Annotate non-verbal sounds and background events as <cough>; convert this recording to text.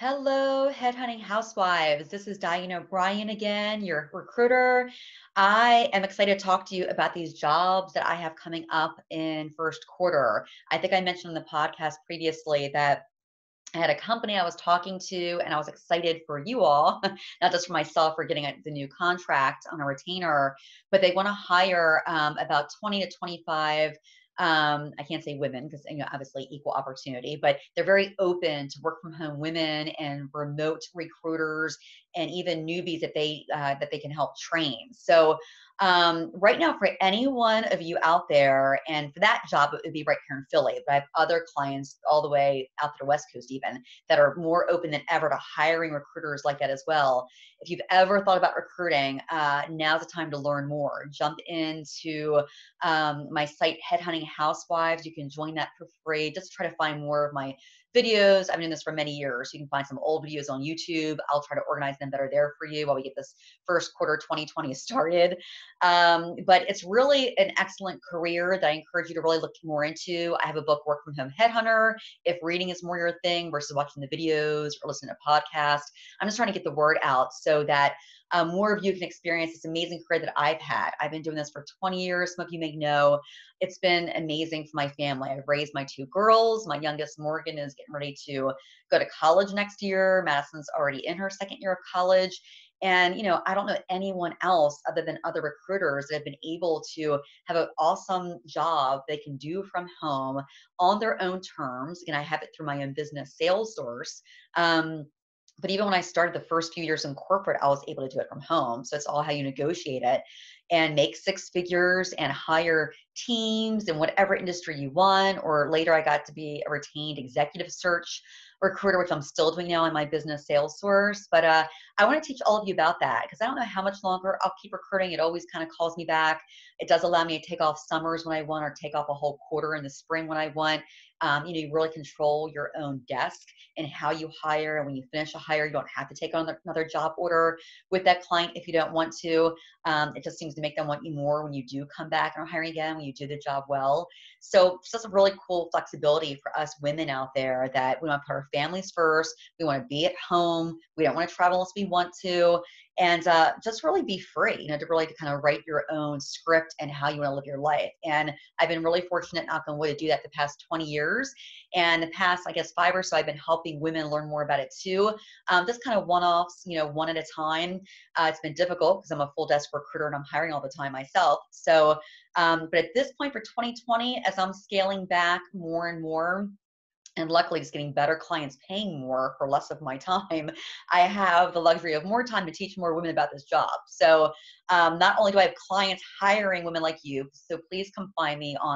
Hello, Headhunting Housewives. This is Diane O'Brien again, your recruiter. I am excited to talk to you about these jobs that I have coming up in first quarter. I think I mentioned in the podcast previously that I had a company I was talking to, and I was excited for you all, <laughs> not just for myself for getting a, the new contract on a retainer, but they want to hire um, about 20 to 25 um, I can't say women because you know obviously equal opportunity, but they're very open to work from home women and remote recruiters and even newbies that they uh, that they can help train. So um, right now, for any one of you out there, and for that job, it would be right here in Philly. But I have other clients all the way out to the West Coast, even that are more open than ever to hiring recruiters like that as well. If you've ever thought about recruiting, uh, now's the time to learn more. Jump into um, my site, Headhunting Housewives. You can join that for free. Just try to find more of my videos. I've been doing this for many years. You can find some old videos on YouTube. I'll try to organize them are there for you while we get this first quarter 2020 <laughs> started. Um, but it's really an excellent career that I encourage you to really look more into. I have a book, Work from Home Headhunter. If reading is more your thing versus watching the videos or listening to podcasts, I'm just trying to get the word out so that um, more of you can experience this amazing career that I've had. I've been doing this for 20 years. Some of you may know it's been amazing for my family. I've raised my two girls. My youngest, Morgan, is getting ready to go to college next year. Madison's already in her second year of college. And, you know, I don't know anyone else other than other recruiters that have been able to have an awesome job they can do from home on their own terms. And I have it through my own business sales source. Um, but even when I started the first few years in corporate, I was able to do it from home. So it's all how you negotiate it and make six figures and hire teams in whatever industry you want. Or later, I got to be a retained executive search recruiter, which I'm still doing now in my business sales source. But uh, I want to teach all of you about that because I don't know how much longer I'll keep recruiting. It always kind of calls me back. It does allow me to take off summers when I want or take off a whole quarter in the spring when I want. Um, you know, you really control your own desk and how you hire. And when you finish a hire, you don't have to take on another job order with that client if you don't want to. Um, it just seems to make them want you more when you do come back and are hiring again, when you do the job well. So it's just a really cool flexibility for us women out there that we want to put our families first. We want to be at home. We don't want to travel unless we want to and uh, just really be free, you know, to really to kind of write your own script and how you want to live your life. And I've been really fortunate, knock on wood, to do that the past 20 years. And the past, I guess, five or so, I've been helping women learn more about it too. Um, just kind of one-offs, you know, one at a time. Uh, it's been difficult because I'm a full desk recruiter and I'm hiring all the time myself. So, um, but at this point for 2020, as I'm scaling back more and more, and luckily it's getting better clients paying more for less of my <laughs> time i have the luxury of more time to teach more women about this job so um, not only do i have clients hiring women like you so please come find me on